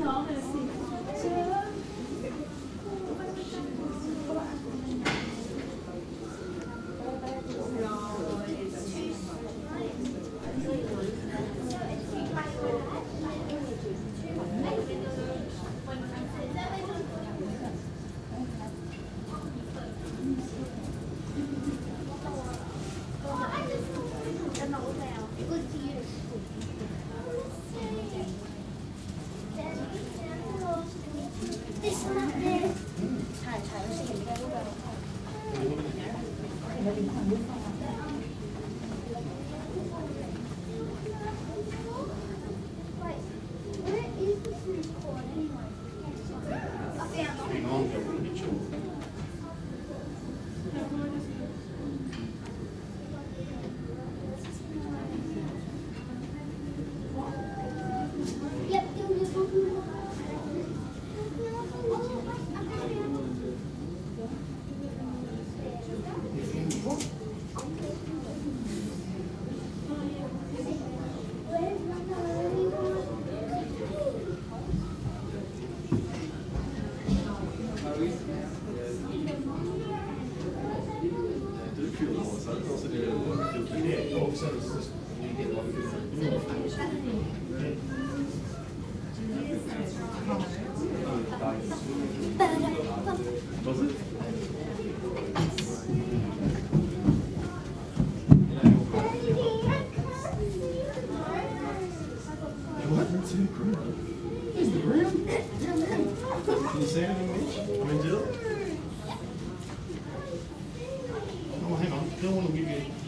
enorme, assim. gia đình khoảng như sau What? That's in anything? I in. Don't want to give you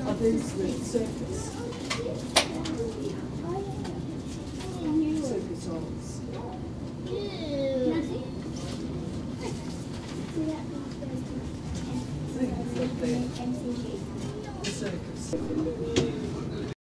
against the surface. Surface holes. Think the circus.